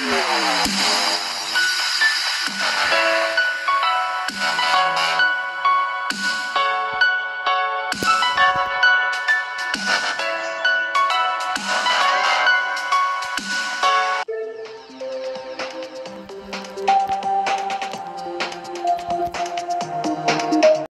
Yeah.